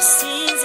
atujja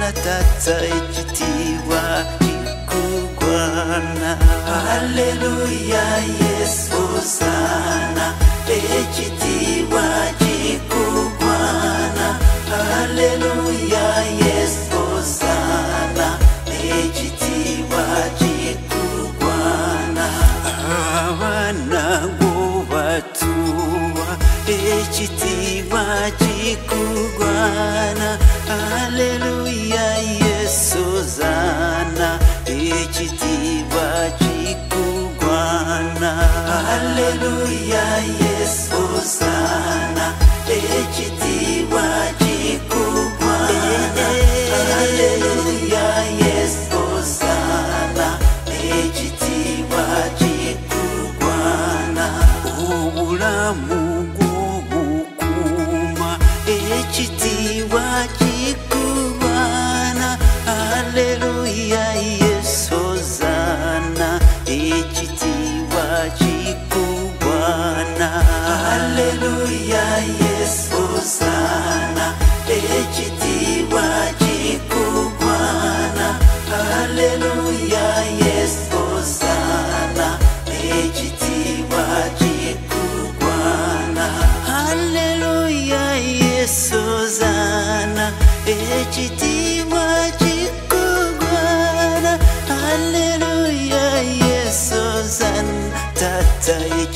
natataikitiwa ikugwana haleluya yesu sana ekitiwa kikugwana haleluya yesu sana ekitiwa kikugwana abana go batuwa ekitiwa jikugwana. haleluya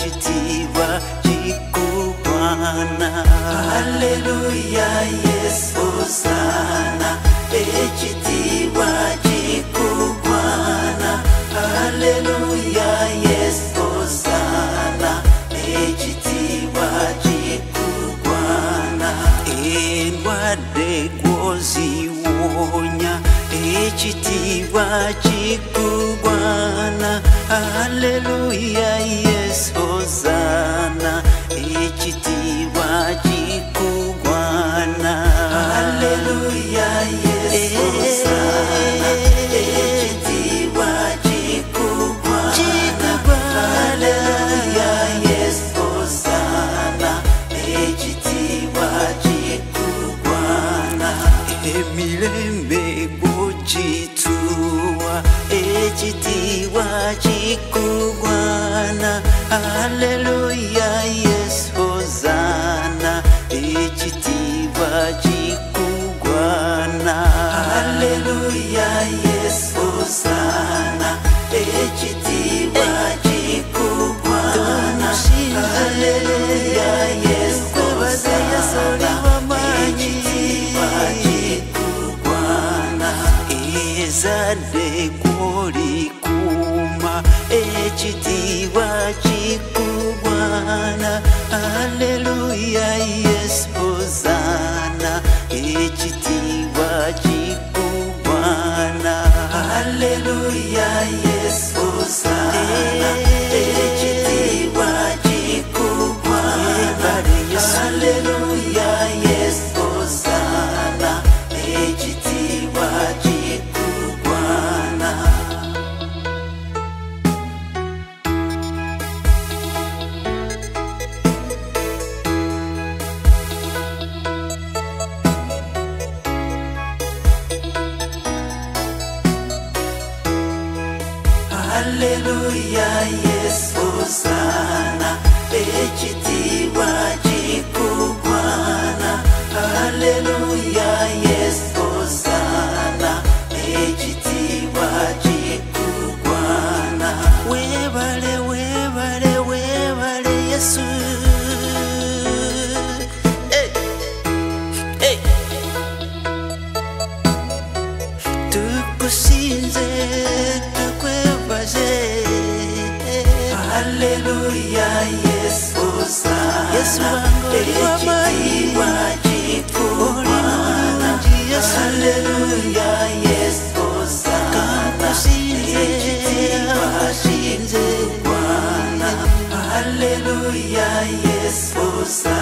Hallelujah, jiku Bwana. Haleluya, yes, Hosana, ejitiwa jiku Bwana. Haleluya, yes, Hosana, ejitiwa jiku Bwana. Endwadde gwoziwonya ekitiibwa haleluya side.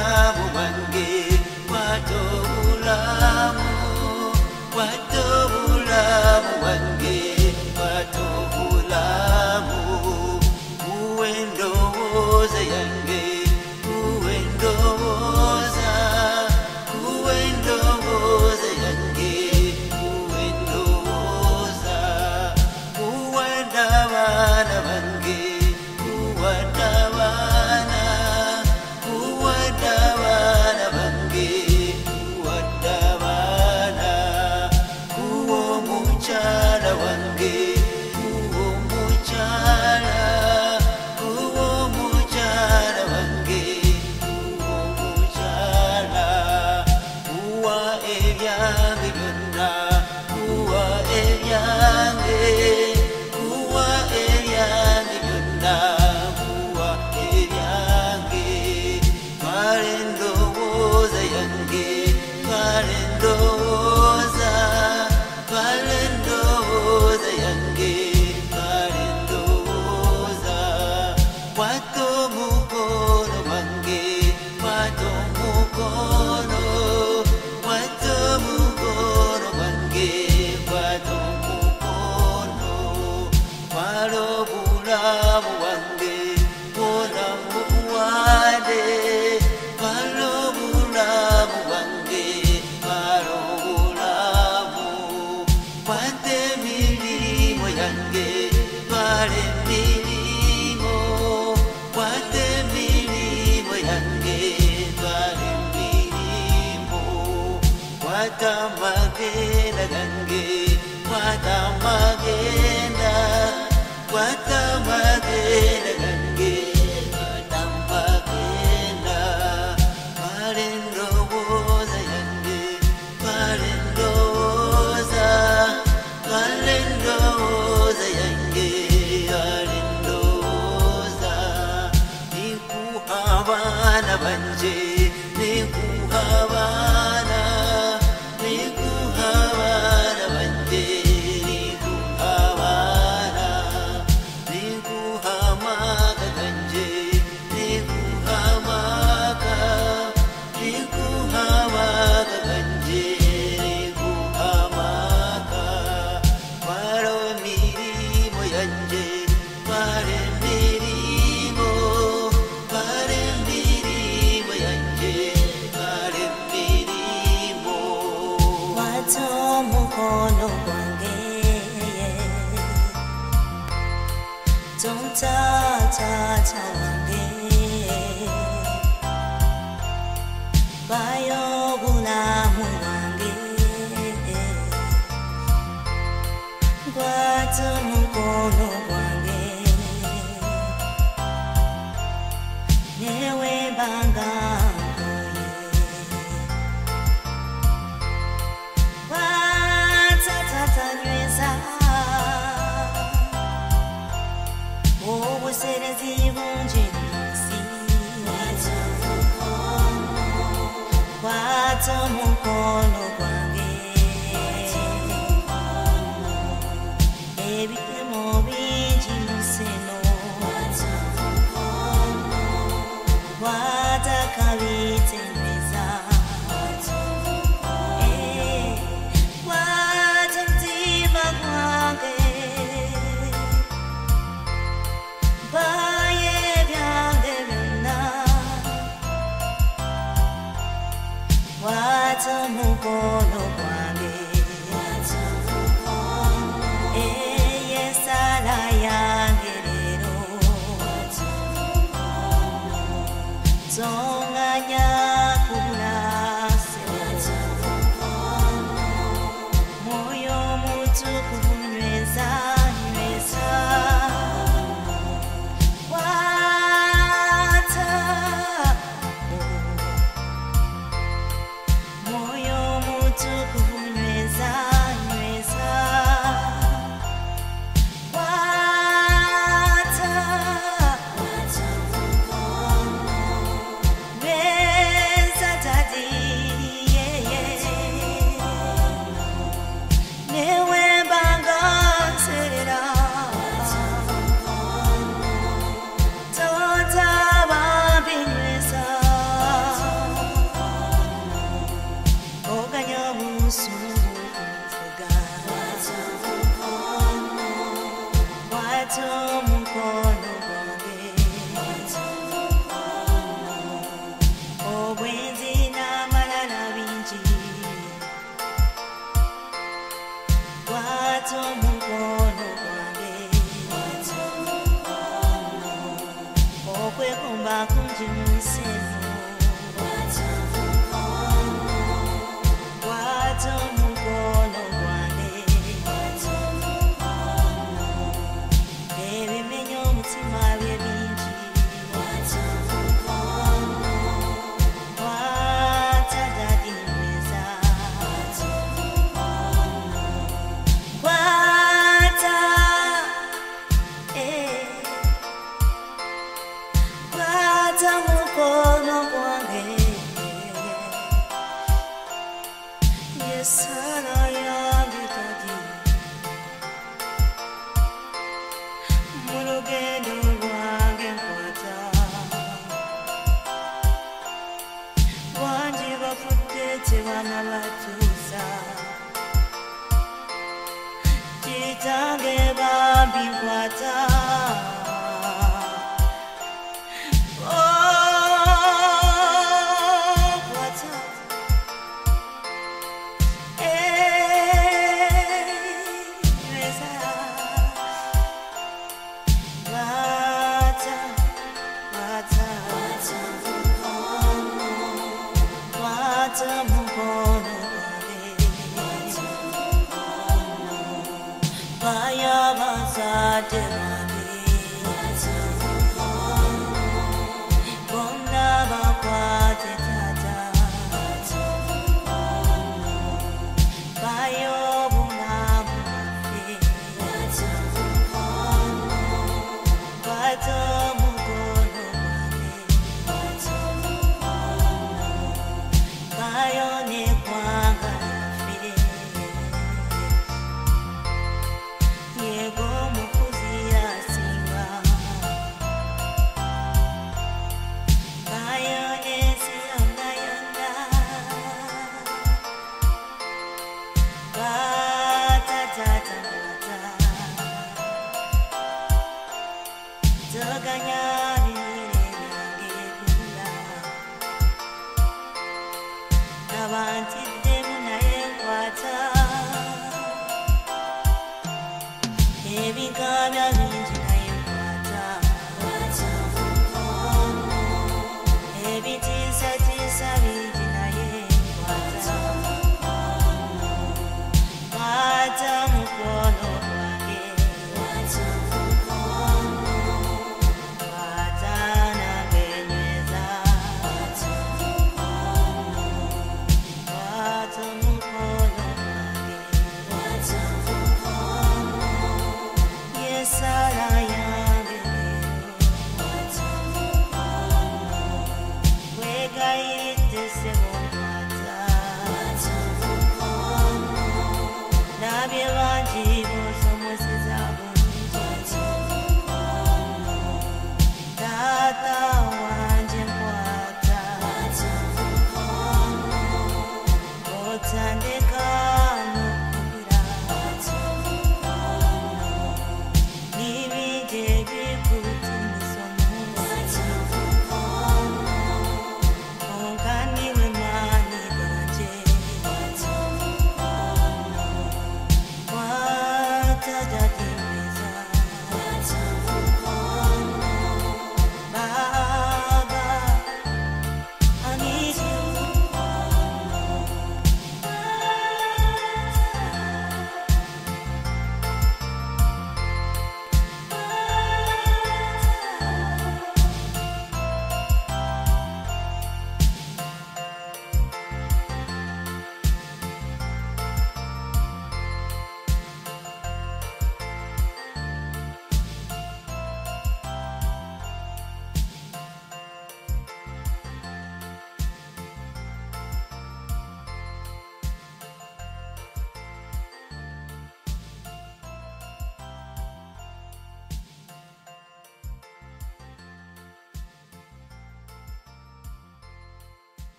Mulamu bange, watu mulamu, Guatemala dangi Guatemala Guatemala dangi What's a mukono? Mukono wata omukono bange. Bonna